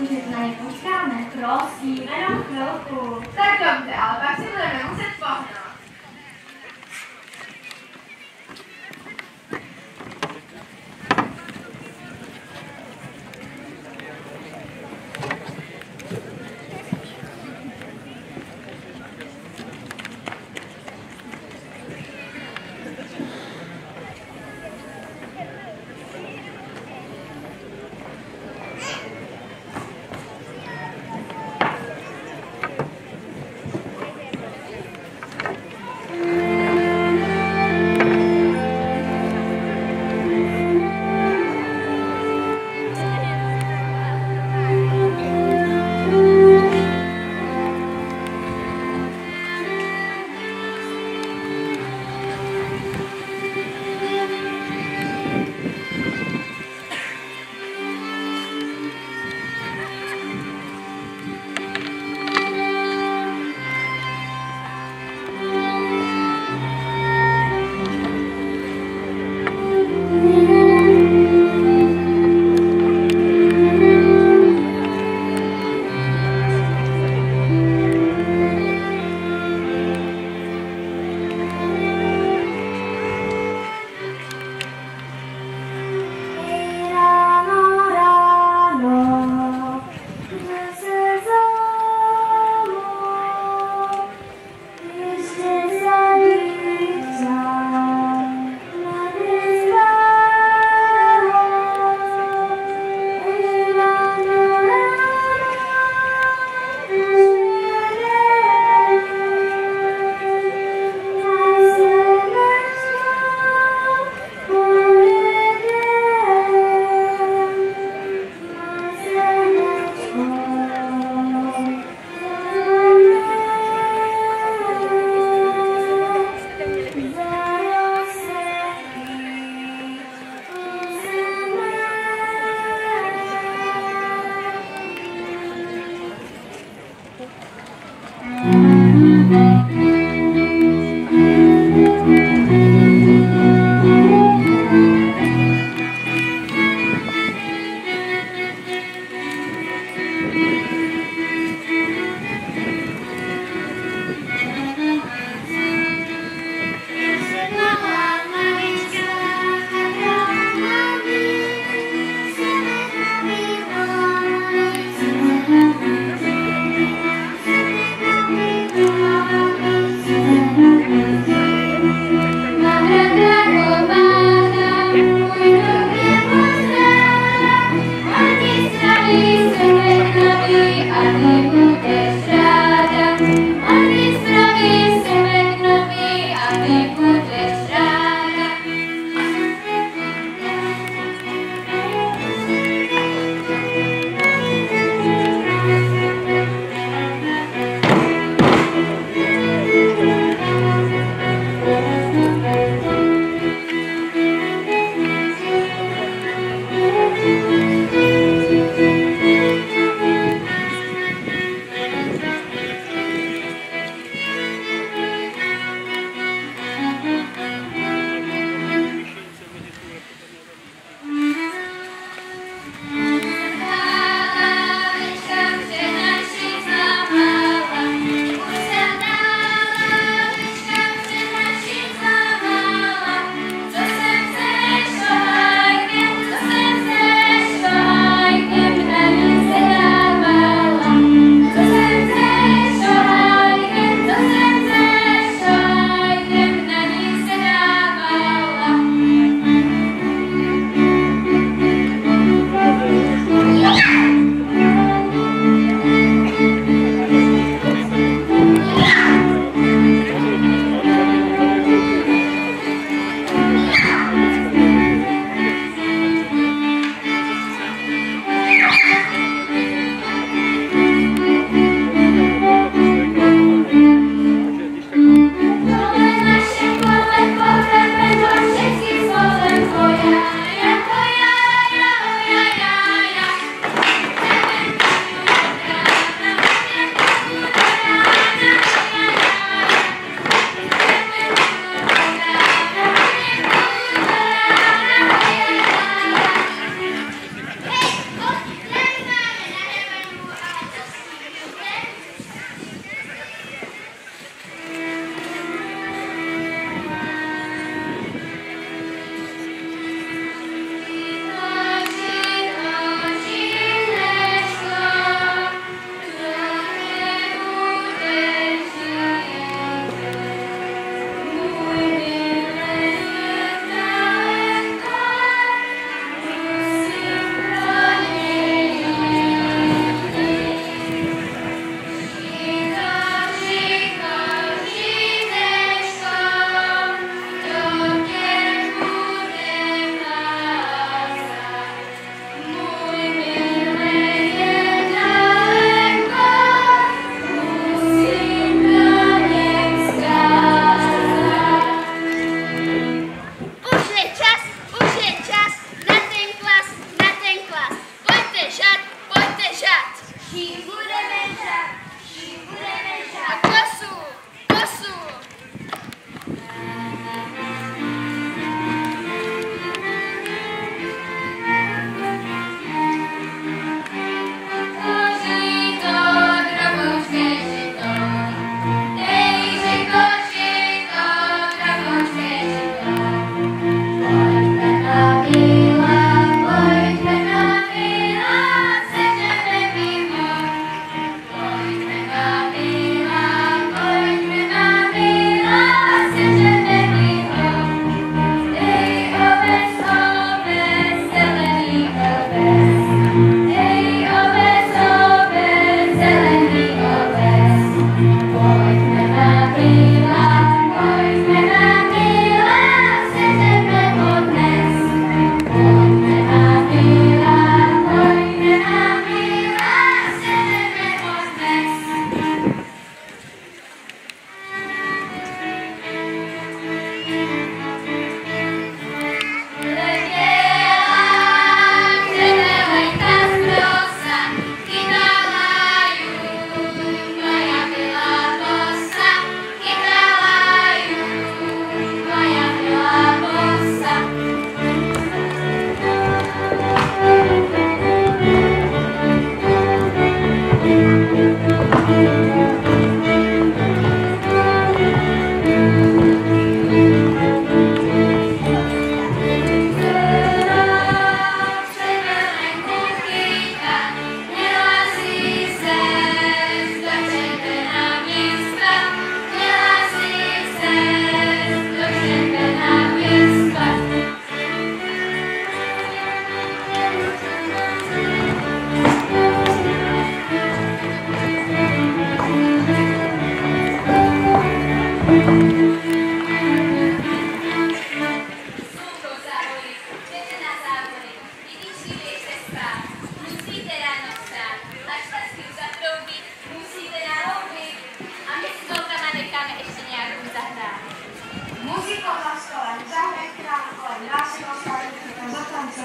ně počkáme. Prosím, jenom chvilku. Tak dobře, ale pak si budeme muset pohnout.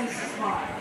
and smile.